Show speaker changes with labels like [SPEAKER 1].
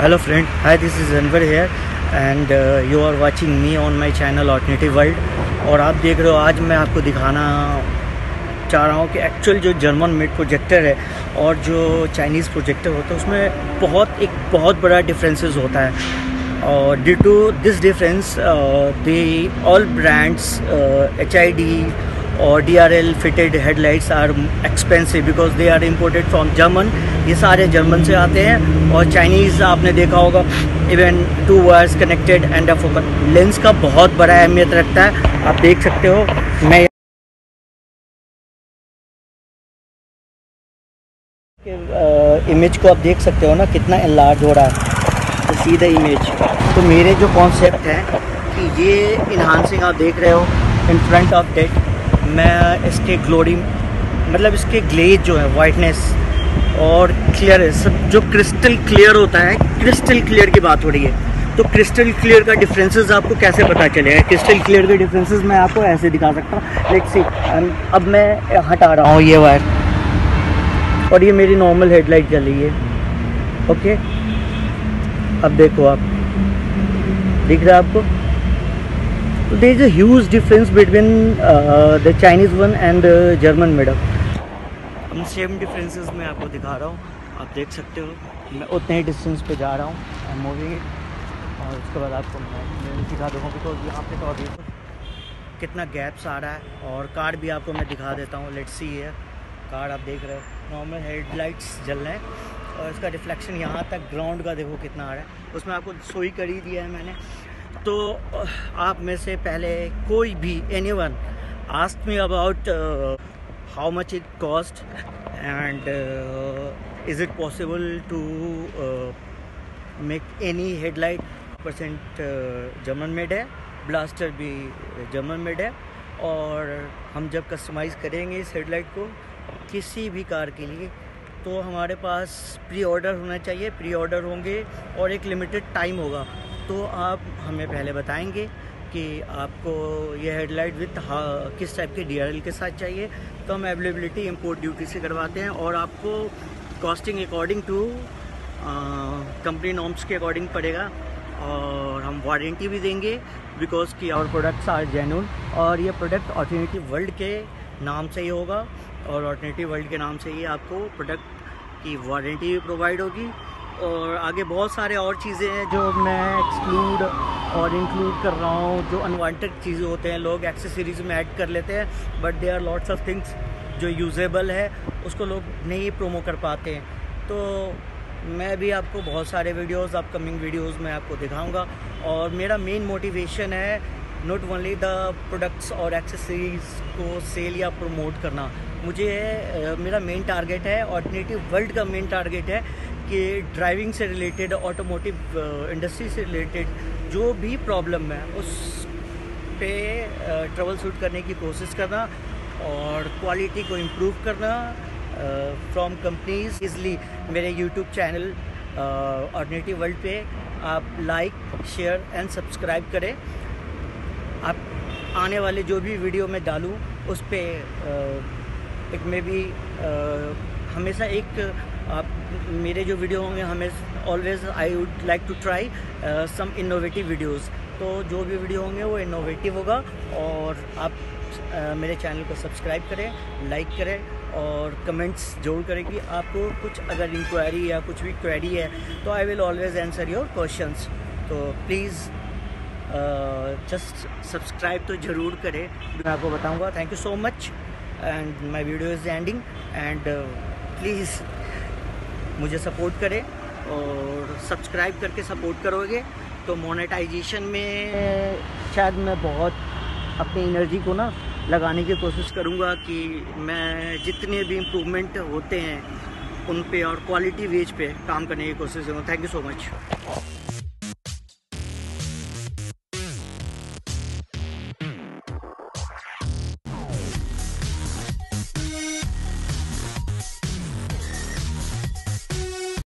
[SPEAKER 1] hello friend. Hi this is Anwar and uh, you are watching me on my channel alternative world. और आप देख रहे हो आज मैं आपको दिखाना चाह रहा हूँ कि एक्चुअल जो जर्मन मेड प्रोजेक्टर है और जो चाइनीज़ प्रोजेक्टर होता है उसमें बहुत एक बहुत बड़ा डिफरेंसेस होता है। और due to this difference they all brands H I D और D R L fitted headlights are expensive because they are imported from German ये सारे जर्मन से आते हैं और चाइनीज़ आपने देखा होगा even two wires connected and focus lens का बहुत बड़ा अहमियत रखता है। आप देख सकते हो, मैं इमेज को आप देख सकते हो ना, कितना इलाज हो रहा है। तो सीधा इमेज तो मेरे जो कॉन्सेप्ट है, कि ये इन्हांसिंग आप देख रहे हो इन फ्रंट ऑफ़ डेट मैं इसके ग्लोरी मतलब इसके ग्लेज जो है वाइटनेस और क्लियर है। सब जो क्रिस्टल क्लियर होता है क्रिस्टल क्लियर की बात हो रही है। तो क्रिस्टल क्लियर का डिफरेंसेस आपको कैसे पता चलेगा क्रिस्टल क्लियर के डिफरेंसेस मैं आपको ऐसे दिखा सकता हूँ। लेट्स सी अब मैं हटा रहा हूँ ये वायर और ये मेरी नॉर्मल हेडलाइट चल रही है। ओके अब देखो आप। दिख रहा है आपको? there is huge difference between uh, the Chinese one and the German हम सेम डिफरेंसेस मैं आपको दिखा रहा हूँ। आप देख सकते हो। मैं उतने ही डिस्टेंस पे जा रहा हूँ। आई मूविंग और उसके बाद आपको मैं दिखा दूँगा बिकॉज़ यहाँ पे तो अभी कितना गैप्स आ रहा है। और कार भी आपको मैं दिखा देता हूँ। लेट्स सी है कार आप देख रहे हो। नॉर्मल हेडलाइट्स जल रहे हैं। और इसका रिफ्लेक्शन यहाँ तक ग्राउंड का देखो कितना आ रहा है। उसमें आपको सोई कर ही दिया है मैंने। तो आप में से पहले कोई भी any one asked me about how much it cost and is it possible to make any headlight percent German made है ब्लास्टर भी जर्मन मेड है, और हम जब कस्टमाइज़ करेंगे इस हेडलाइट को किसी भी कार के लिए तो हमारे पास प्री ऑर्डर होना चाहिए प्री ऑर्डर होंगे, और एक लिमिटेड टाइम होगा। तो आप हमें पहले बताएँगे कि आपको ये हेडलाइट विथ किस टाइप के डीआरएल के साथ चाहिए तो हम अवेलेबिलिटी इम्पोर्ट ड्यूटी से करवाते हैं और आपको costing according to company norms के अकॉर्डिंग पड़ेगा और हम वारंटी भी देंगे बिकॉज़ कि आवर प्रोडक्ट्स आर जेनुन और ये प्रोडक्ट ऑल्टरनेटिव वर्ल्ड के नाम से ही होगा और ऑल्टरनेटिव वर्ल्ड के नाम से ही आपको प्रोडक्ट की वारंटी भी प्रोवाइड होगी और आगे बहुत सारे और चीज़ें हैं जो मैं एक्सक्लूड और इंक्लूड कर रहा हूँ जो अनवांटेड चीज़ें होते हैं, लोग एक्सेसरीज में ऐड कर लेते हैं but they are lots of things जो यूजेबल है, उसको लोग नहीं प्रोमो कर पाते हैं। तो मैं भी आपको बहुत सारे वीडियोस अपकमिंग वीडियोस में आपको दिखाऊँगा। और मेरा मेन मोटिवेशन है नॉट ओनली द प्रोडक्ट्स और एक्सेसरीज को सेल या प्रमोट करना। मुझे मेरा मेन टारगेट है ऑल्टरनेटिव वर्ल्ड का मेन टारगेट है कि ड्राइविंग से रिलेटेड ऑटोमोटिव इंडस्ट्री से रिलेटेड जो भी प्रॉब्लम है, उस पे ट्रबल सूट करने की कोशिश करना और क्वालिटी को इम्प्रूव करना फ्रॉम कंपनीज़ इजली मेरे यूट्यूब चैनल ऑर्डिनेटिव वर्ल्ड पे आप लाइक शेयर एंड सब्सक्राइब करें। आप आने वाले जो भी वीडियो मैं डालूँ, उस पर एक में भी हमेशा एक आप मेरे जो वीडियो होंगे हमें always I would like to try some innovative videos तो जो भी वीडियो होंगे वो इनोवेटिव होगा और आप uh, मेरे चैनल को सब्सक्राइब करें लाइक करें और कमेंट्स ज़रूर करें कि आपको कुछ अगर इंक्वायरी या कुछ भी क्वेरी है तो I will always answer your questions तो प्लीज़ जस्ट सब्सक्राइब तो ज़रूर करें। मैं आपको बताऊँगा thank you so much and my video is ending and please मुझे सपोर्ट करें और सब्सक्राइब करके सपोर्ट करोगे तो मोनेटाइजेशन में शायद मैं बहुत अपनी एनर्जी को ना लगाने की कोशिश करूँगा कि मैं जितने भी इम्प्रूवमेंट होते हैं, उन पे और क्वालिटी वेज पे काम करने की कोशिश करूँगा। Thank you so much